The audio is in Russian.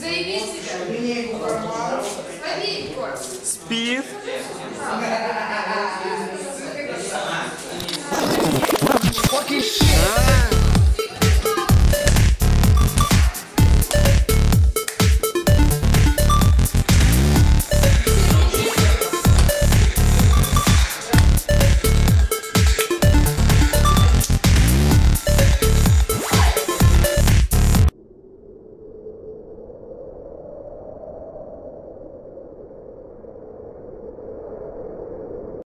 Заебись тебя. Линейку в карман.